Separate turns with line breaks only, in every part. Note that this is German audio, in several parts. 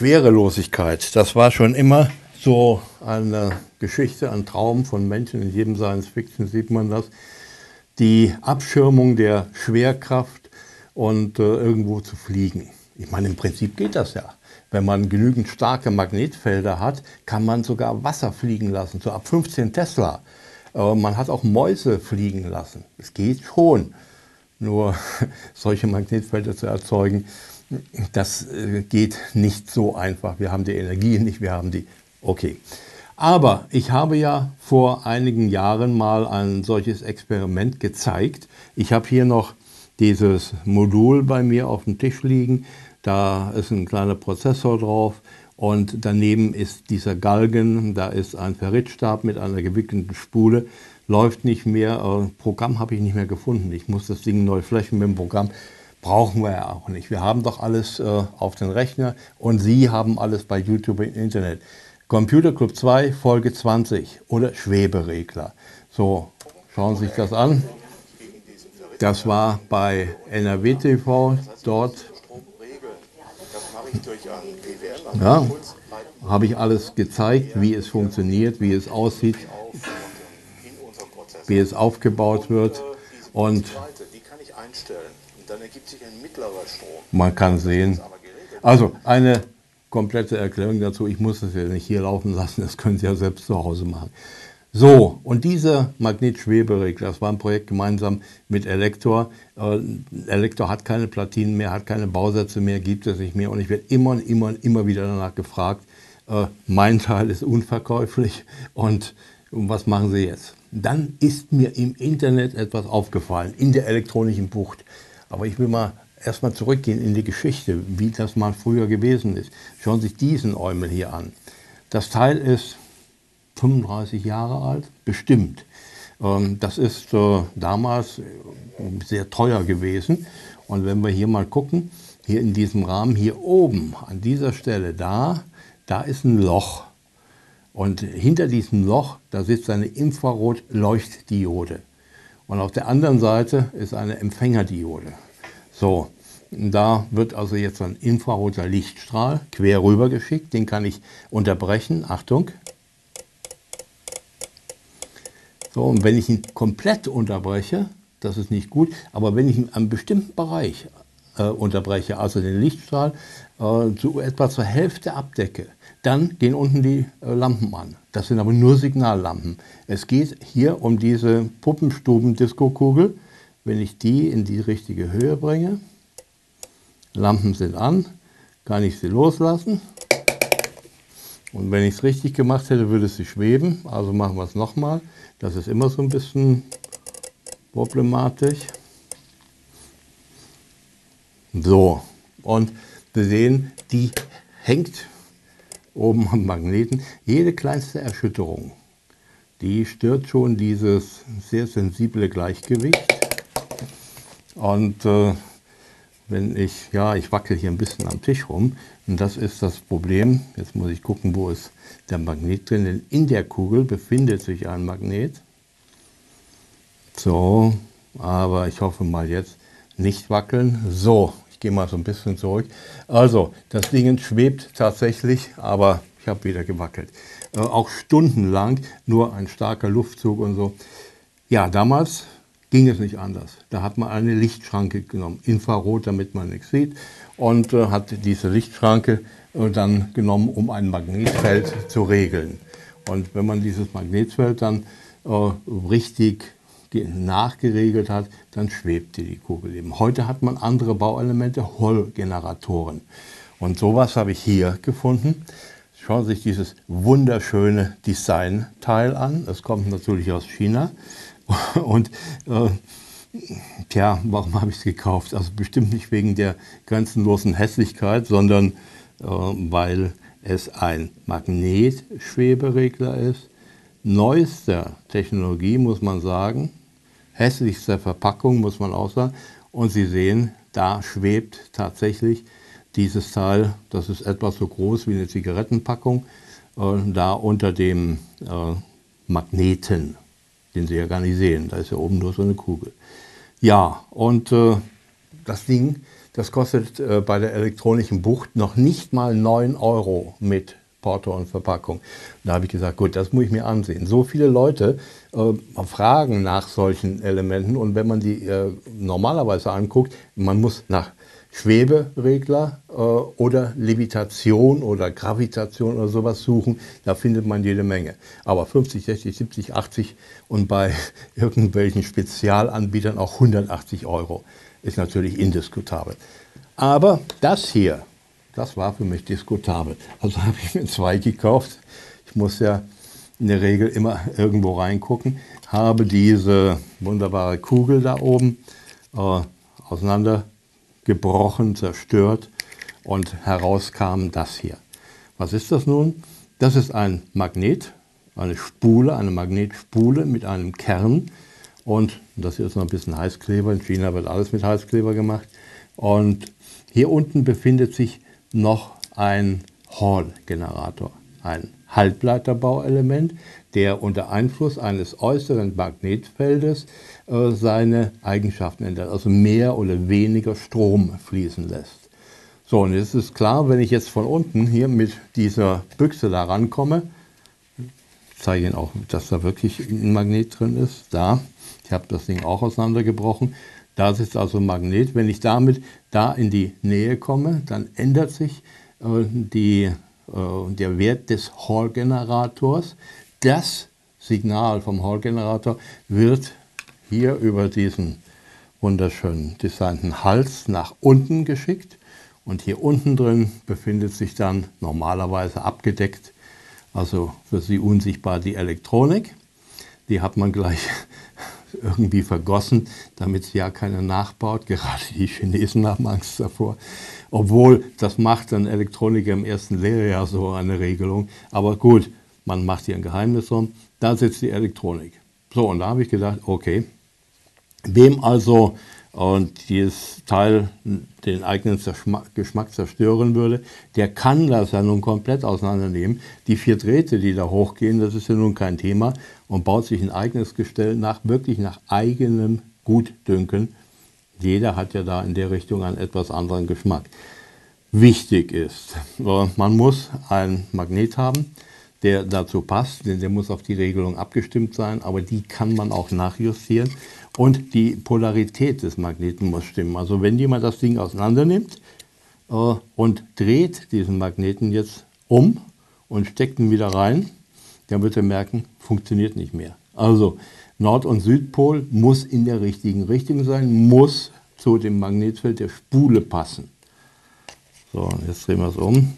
Schwerelosigkeit, das war schon immer so eine Geschichte, ein Traum von Menschen. In jedem Science-Fiction sieht man das. Die Abschirmung der Schwerkraft und äh, irgendwo zu fliegen. Ich meine, im Prinzip geht das ja. Wenn man genügend starke Magnetfelder hat, kann man sogar Wasser fliegen lassen, so ab 15 Tesla. Äh, man hat auch Mäuse fliegen lassen. Es geht schon. Nur solche Magnetfelder zu erzeugen, das äh, geht nicht so einfach. Wir haben die Energie nicht, wir haben die. Okay. Aber ich habe ja vor einigen Jahren mal ein solches Experiment gezeigt. Ich habe hier noch dieses Modul bei mir auf dem Tisch liegen. Da ist ein kleiner Prozessor drauf und daneben ist dieser Galgen, da ist ein Ferritstab mit einer gewickelten Spule. Läuft nicht mehr, Programm habe ich nicht mehr gefunden. Ich muss das Ding neu flächen mit dem Programm. Brauchen wir ja auch nicht. Wir haben doch alles äh, auf den Rechner und Sie haben alles bei YouTube im Internet. Computer Club 2, Folge 20 oder Schweberegler. So, schauen Sie sich das an. Das war bei NRW TV dort ja, habe ich alles gezeigt, wie es funktioniert, wie es aussieht, wie es aufgebaut wird. Und man kann sehen, also eine komplette Erklärung dazu, ich muss es ja nicht hier laufen lassen, das können Sie ja selbst zu Hause machen. So, und dieser Magnetschweberegler, das war ein Projekt gemeinsam mit Elektor. Äh, Elektor hat keine Platinen mehr, hat keine Bausätze mehr, gibt es nicht mehr. Und ich werde immer und immer und immer wieder danach gefragt, äh, mein Teil ist unverkäuflich und was machen Sie jetzt? Dann ist mir im Internet etwas aufgefallen, in der elektronischen Bucht. Aber ich will mal erstmal zurückgehen in die Geschichte, wie das mal früher gewesen ist. Schauen Sie sich diesen Eumel hier an. Das Teil ist 35 Jahre alt, bestimmt. Ähm, das ist äh, damals äh, sehr teuer gewesen. Und wenn wir hier mal gucken, hier in diesem Rahmen, hier oben, an dieser Stelle, da, da ist ein Loch. Und hinter diesem Loch, da sitzt eine Infrarot-Leuchtdiode. Und auf der anderen Seite ist eine Empfängerdiode. So, da wird also jetzt ein infraroter Lichtstrahl quer rüber geschickt. Den kann ich unterbrechen. Achtung. So, und wenn ich ihn komplett unterbreche, das ist nicht gut, aber wenn ich ihn einem bestimmten Bereich äh, unterbreche, also den Lichtstrahl äh, zu etwa zur Hälfte abdecke, dann gehen unten die äh, Lampen an. Das sind aber nur Signallampen. Es geht hier um diese Puppenstuben-Disco-Kugel. Wenn ich die in die richtige Höhe bringe, Lampen sind an, kann ich sie loslassen. Und wenn ich es richtig gemacht hätte, würde sie schweben. Also machen wir es nochmal. Das ist immer so ein bisschen problematisch. So, und wir sehen, die hängt oben am Magneten. Jede kleinste Erschütterung, die stört schon dieses sehr sensible Gleichgewicht. Und äh, wenn ich, ja, ich wackel hier ein bisschen am Tisch rum und das ist das Problem. Jetzt muss ich gucken, wo ist der Magnet drin, denn in der Kugel befindet sich ein Magnet. So, aber ich hoffe mal jetzt nicht wackeln. So, ich gehe mal so ein bisschen zurück. Also, das Ding schwebt tatsächlich, aber ich habe wieder gewackelt. Äh, auch stundenlang, nur ein starker Luftzug und so. Ja, damals ging es nicht anders. Da hat man eine Lichtschranke genommen, Infrarot, damit man nichts sieht, und äh, hat diese Lichtschranke äh, dann genommen, um ein Magnetfeld zu regeln. Und wenn man dieses Magnetfeld dann äh, richtig nachgeregelt hat, dann schwebte die Kugel eben. Heute hat man andere Bauelemente, Hollgeneratoren. Und sowas habe ich hier gefunden. Schauen Sie sich dieses wunderschöne Designteil an. Das kommt natürlich aus China. Und äh, tja, warum habe ich es gekauft? Also bestimmt nicht wegen der grenzenlosen Hässlichkeit, sondern äh, weil es ein Magnetschweberegler ist. Neuester Technologie, muss man sagen. Hässlichster Verpackung, muss man auch sagen. Und Sie sehen, da schwebt tatsächlich dieses Teil, das ist etwas so groß wie eine Zigarettenpackung, äh, da unter dem äh, Magneten den Sie ja gar nicht sehen. Da ist ja oben nur so eine Kugel. Ja, und äh, das Ding, Das kostet äh, bei der elektronischen Bucht noch nicht mal 9 Euro mit Porto und Verpackung. Da habe ich gesagt, gut, das muss ich mir ansehen. So viele Leute äh, fragen nach solchen Elementen und wenn man die äh, normalerweise anguckt, man muss nach Schweberegler äh, oder Levitation oder Gravitation oder sowas suchen, da findet man jede Menge. Aber 50, 60, 70, 80 und bei irgendwelchen Spezialanbietern auch 180 Euro ist natürlich indiskutabel. Aber das hier, das war für mich diskutabel. Also habe ich mir zwei gekauft. Ich muss ja in der Regel immer irgendwo reingucken. Habe diese wunderbare Kugel da oben äh, auseinandergebrochen, zerstört und heraus kam das hier. Was ist das nun? Das ist ein Magnet, eine Spule, eine Magnetspule mit einem Kern. Und das hier ist noch ein bisschen Heißkleber. In China wird alles mit Heißkleber gemacht. Und hier unten befindet sich noch ein Hall-Generator, ein Halbleiterbauelement, der unter Einfluss eines äußeren Magnetfeldes äh, seine Eigenschaften ändert, also mehr oder weniger Strom fließen lässt. So, und jetzt ist klar, wenn ich jetzt von unten hier mit dieser Büchse da rankomme, ich zeige Ihnen auch, dass da wirklich ein Magnet drin ist, da, ich habe das Ding auch auseinandergebrochen, da sitzt also ein Magnet. Wenn ich damit da in die Nähe komme, dann ändert sich äh, die, äh, der Wert des Hall-Generators. Das Signal vom Hall-Generator wird hier über diesen wunderschönen designten Hals nach unten geschickt. Und hier unten drin befindet sich dann normalerweise abgedeckt, also für Sie unsichtbar, die Elektronik. Die hat man gleich irgendwie vergossen, damit sie ja keiner nachbaut. Gerade die Chinesen haben Angst davor. Obwohl, das macht ein Elektroniker im ersten Lehrjahr so eine Regelung. Aber gut, man macht hier ein Geheimnis drum. Da sitzt die Elektronik. So, und da habe ich gedacht, okay, wem also und dieses Teil den eigenen Geschmack zerstören würde, der kann das ja nun komplett auseinandernehmen. Die vier Drähte, die da hochgehen, das ist ja nun kein Thema und baut sich ein eigenes Gestell nach, wirklich nach eigenem Gutdünken. Jeder hat ja da in der Richtung einen etwas anderen Geschmack. Wichtig ist, man muss ein Magnet haben, der dazu passt, denn der muss auf die Regelung abgestimmt sein, aber die kann man auch nachjustieren. Und die Polarität des Magneten muss stimmen. Also wenn jemand das Ding auseinander nimmt äh, und dreht diesen Magneten jetzt um und steckt ihn wieder rein, dann wird er merken, funktioniert nicht mehr. Also Nord- und Südpol muss in der richtigen Richtung sein, muss zu dem Magnetfeld der Spule passen. So, jetzt drehen wir es um.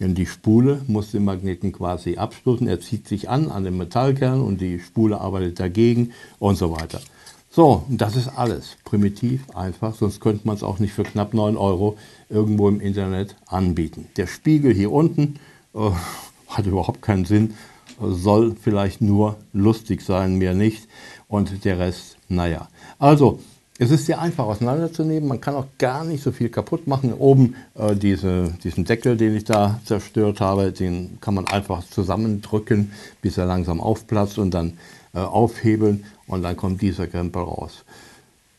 Denn die Spule muss den Magneten quasi abstoßen. Er zieht sich an an den Metallkern und die Spule arbeitet dagegen und so weiter. So, das ist alles. Primitiv, einfach, sonst könnte man es auch nicht für knapp 9 Euro irgendwo im Internet anbieten. Der Spiegel hier unten äh, hat überhaupt keinen Sinn, soll vielleicht nur lustig sein, mehr nicht. Und der Rest, naja. Also, es ist sehr einfach auseinanderzunehmen. Man kann auch gar nicht so viel kaputt machen. Oben äh, diese, diesen Deckel, den ich da zerstört habe, den kann man einfach zusammendrücken, bis er langsam aufplatzt und dann aufhebeln und dann kommt dieser Krempel raus.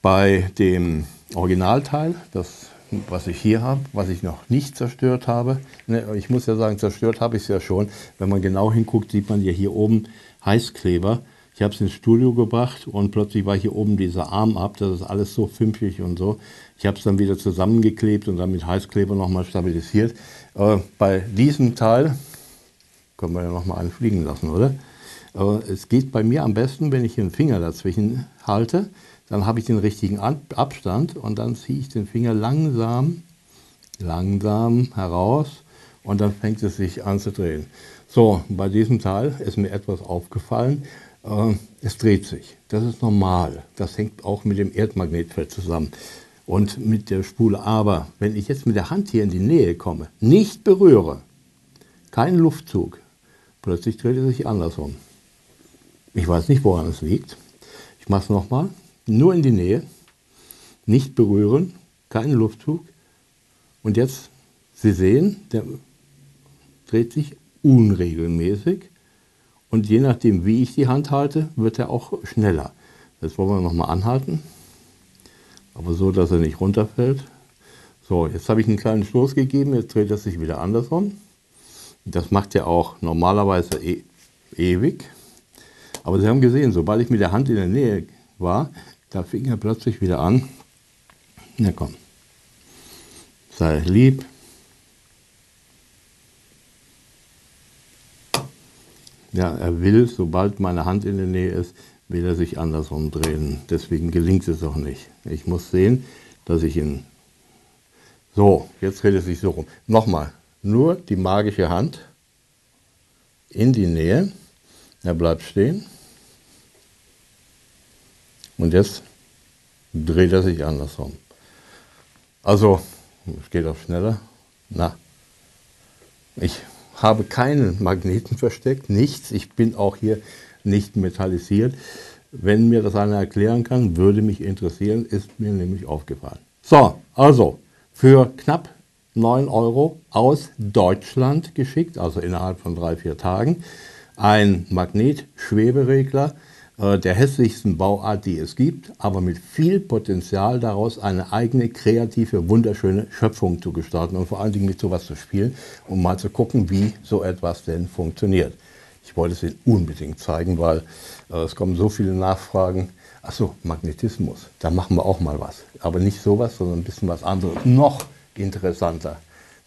Bei dem Originalteil, das was ich hier habe, was ich noch nicht zerstört habe, ne, ich muss ja sagen, zerstört habe ich es ja schon. Wenn man genau hinguckt, sieht man ja hier oben Heißkleber. Ich habe es ins Studio gebracht und plötzlich war hier oben dieser Arm ab. Das ist alles so fümpfig und so. Ich habe es dann wieder zusammengeklebt und dann mit Heißkleber nochmal stabilisiert. Äh, bei diesem Teil können wir ja nochmal einen fliegen lassen, oder? Es geht bei mir am besten, wenn ich den Finger dazwischen halte, dann habe ich den richtigen Abstand und dann ziehe ich den Finger langsam, langsam heraus und dann fängt es sich an zu drehen. So, bei diesem Teil ist mir etwas aufgefallen. Äh, es dreht sich. Das ist normal. Das hängt auch mit dem Erdmagnetfeld zusammen und mit der Spule. Aber wenn ich jetzt mit der Hand hier in die Nähe komme, nicht berühre, kein Luftzug, plötzlich dreht es sich andersrum. Ich weiß nicht, woran es liegt. Ich mache es nochmal. Nur in die Nähe. Nicht berühren. Keinen Luftzug. Und jetzt, Sie sehen, der dreht sich unregelmäßig. Und je nachdem, wie ich die Hand halte, wird er auch schneller. Jetzt wollen wir nochmal anhalten. Aber so, dass er nicht runterfällt. So, jetzt habe ich einen kleinen Stoß gegeben, jetzt dreht er sich wieder andersrum. Das macht er auch normalerweise e ewig. Aber Sie haben gesehen, sobald ich mit der Hand in der Nähe war, da fing er plötzlich wieder an. Na komm, sei lieb. Ja, er will, sobald meine Hand in der Nähe ist, will er sich andersrum drehen. Deswegen gelingt es auch nicht. Ich muss sehen, dass ich ihn so, jetzt dreht es sich so rum. Nochmal, nur die magische Hand in die Nähe. Er bleibt stehen. Und jetzt dreht er sich andersrum. Also, es geht auch schneller. Na, ich habe keinen Magneten versteckt, nichts. Ich bin auch hier nicht metallisiert. Wenn mir das einer erklären kann, würde mich interessieren, ist mir nämlich aufgefallen. So, also für knapp 9 Euro aus Deutschland geschickt, also innerhalb von drei, vier Tagen. Ein Magnet-Schweberegler äh, der hässlichsten Bauart, die es gibt, aber mit viel Potenzial daraus eine eigene, kreative, wunderschöne Schöpfung zu gestalten und vor allen Dingen mit sowas zu spielen, um mal zu gucken, wie so etwas denn funktioniert. Ich wollte es Ihnen unbedingt zeigen, weil äh, es kommen so viele Nachfragen. Achso, Magnetismus, da machen wir auch mal was. Aber nicht sowas, sondern ein bisschen was anderes. Noch interessanter.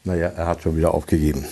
Naja, er hat schon wieder aufgegeben.